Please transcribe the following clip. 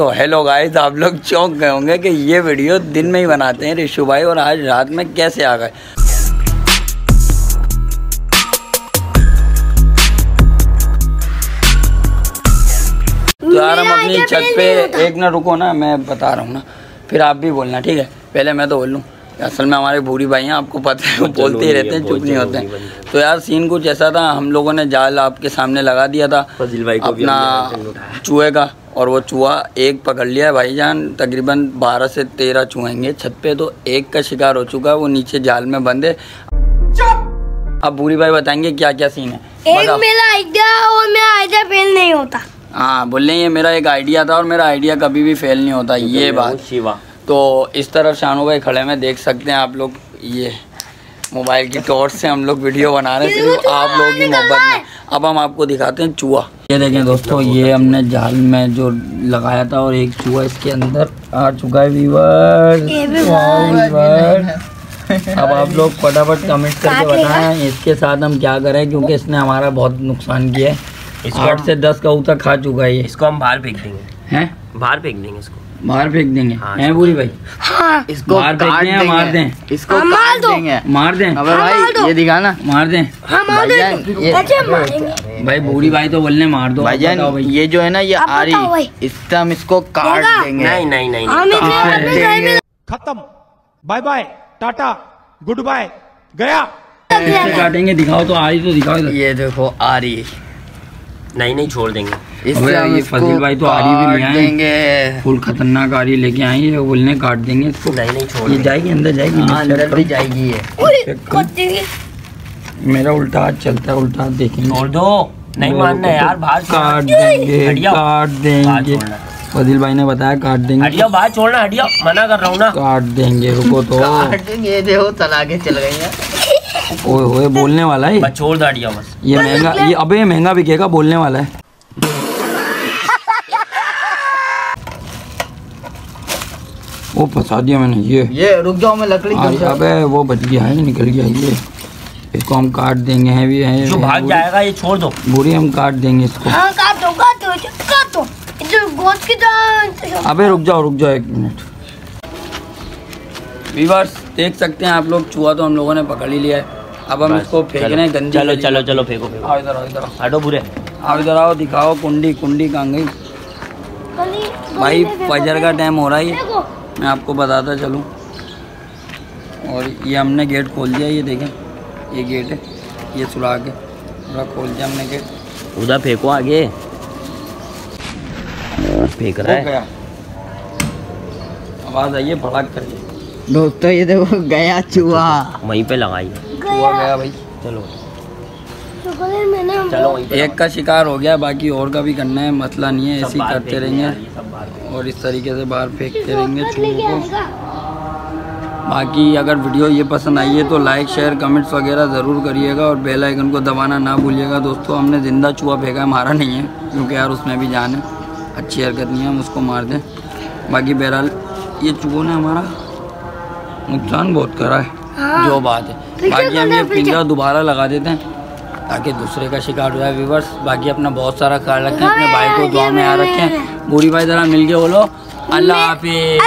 तो hello guys आप लोग चौंक गए होंगे कि ये वीडियो दिन में ही बनाते हैं रिशु भाई और आज रात में कैसे आ गए? तो यार हम अपनी छत पे एक ना रुको ना मैं बता रहा हूँ ना। फिर आप भी बोलना ठीक है? पहले मैं तो बोल लूँ। असल में हमारे भूरी भाई हैं आपको पता है वो बोलते ही रहते हैं चुप नहीं होते हैं। तो यार सीन कुछ ऐसा था हम लोगों ने जाल आपके सामने लगा दिया था भाई को अपना। चूहे का और वो चूहा एक पकड़ लिया है भाईजान तकरीबन बारह से तेरह चूहेंगे छत पे तो एक का शिकार हो चुका है वो नीचे जाल में बंद है। अब भूरी भाई बताएँगे क्या क्या सीन है। एक मेरा आइडिया और मेरा आइडिया फेल नहीं होता। हाँ बोल रहे ये मेरा एक आइडिया था और मेरा आइडिया कभी भी फेल नहीं होता ये बात। शिवा। तो इस तरफ़ शानू भाई खड़े में देख सकते हैं आप लोग ये मोबाइल की टॉर्च से हम लोग वीडियो बना रहे हैं सिर्फ़ आप लोगों की मोहब्बत में। अब हम आपको दिखाते हैं चूहा। ये देखें दोस्तों ये हमने जाल में जो लगाया था और एक चूहा इसके अंदर आ चुका है वीवर अब आप लोग फटाफट कमेंट करके? बताएँ इसके साथ हम क्या करें क्योंकि इसने हमारा बहुत नुकसान किया है। आठ से दस कबूतर खा चुका है इसको हम बाहर फेंक देंगे। हैं? बाहर फेंक देंगे इसको। बाहर फेंक देंगे। हाँ, हैं पूरी भाई? हाँ। इसको मार काट देंगे। मार दें? इसको हाँ, मार दो। देंगे। मार दें। अबे हाँ, भाई दो। ये दिखाना मार दें। भाईजान, ये- अच्छा मारेंगे भाई बूढ़ी भाई तो बोलने मार दो। भाईजान भाई। ये जो है ना ये आ रही इससे हम इसको काट देंगे। नहीं नहीं नहीं हम इसे अपने घर में खत्म। Bye bye tata. Good bye. गया। काटेंगे दिखाओ तो आ रही तो दिखाओ ये देखो आ रही नहीं नहीं छोड़ देंगे। इससे हम ये फजील भाई तो आ रही भी नहीं। देंगे। फुल खतरनाक आ रही लेके आई है बोलने काट देंगे इसको। नहीं नहीं छोड़ ये देंगे। जाएगी अंदर जाएगी हाँ, अंदर भी जाएगी ये। मेरा उल्टा हाथ चलता है उल्टा हाथ देखेंगे। छोड़ दो। नहीं मानना तो यार बाहर काट देंगे काट देंगे। फजील भाई ने बताया काट देंगे। हटियो बाहर छोड़ना हटियो मना कर रहा हूँ ना। काट देंगे रुको तो। काट देंगे देखो चला के चल गई है। ओए होए बोलने वाला है बस छोड़ दो हटियो बस। ये महँगा ये अबे ये महँगा बिकेगा बोलने वाला है। वो फंसा दिया मैंने ये। ये रुक जाओ मैं लकड़ी अबे वो बच गया है निकल गया ये। इसको हम काट देंगे है भी है जो भाग जाएगा ये छोड़ दो। बुरी हम काट देंगे इसको। हाँ काटो काटो काटो इधर गोद की अबे रुक जाओ रुक जाओ एक मिनट। वीवर्स देख सकते हैं आप लोग चूहा तो हम लोगों ने पकड़ ही लिया है। अब हम इसको फेंक चलो, रहे हैं गंदी चलो चलो चलो फेंको फेंको। आओ इधर आओ इधर आओ। हटो बुरे। आओ इधर आओ दिखाओ कुंडी कुंडी कहाँ गई? भाई फजर का टाइम हो रहा है मैं आपको बताता चलूँ। और ये हमने गेट खोल दिया ये देखें। ये गेट है ये सुला के पूरा खोल दिया हमने गेट। उधर फेंको आगे। फेंक रहा है आवाज़ आई है भड़क करके दोस्तों ये देखो गया चूहा। वहीं पे लगाइए हुआ गया भाई। चलो। चलो एक का शिकार हो गया बाकी और का भी करना है मसला नहीं है ऐसे ही करते रहेंगे। और इस तरीके से बाहर फेंकते रहेंगे चूहों को बाकी अगर वीडियो ये पसंद आई है तो लाइक शेयर कमेंट्स वगैरह ज़रूर करिएगा और बेल आइकन को दबाना ना भूलिएगा। दोस्तों हमने ज़िंदा चूहा फेंका है मारा नहीं है क्योंकि यार उसमें भी जान है। अच्छी हरकत नहीं है हम उसको मार दें। बाकी बहरहाल ये चूहों ने हमारा नुकसान बहुत करा है। हाँ। जो बात है। बाकी हम ये। पिंजरा दोबारा लगा देते हैं ताकि दूसरे का शिकार हो जाए व्यूवर्स बाकी अपना बहुत सारा ख्याल रखें अपने भाई को दुआ में आ रखे। बूढ़ी भाई जरा मिल के बोलो अल्लाह हाफिज़।